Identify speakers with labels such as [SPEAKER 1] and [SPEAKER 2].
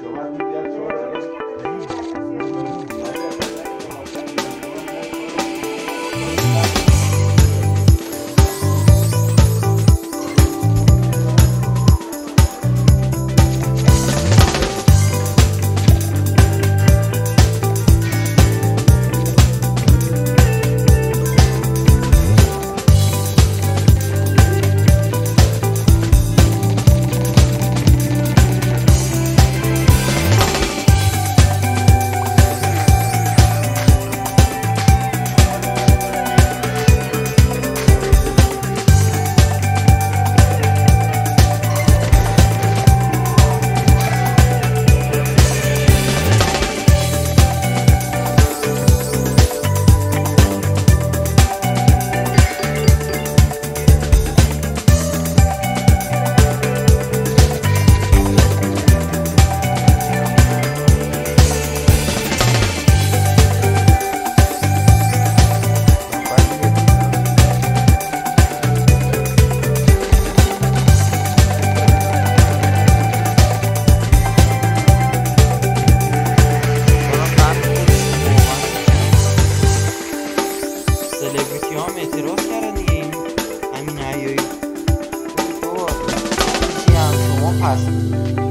[SPEAKER 1] Jehová,
[SPEAKER 2] electriciometro oceaniei a minha eu estou ansioso, opa.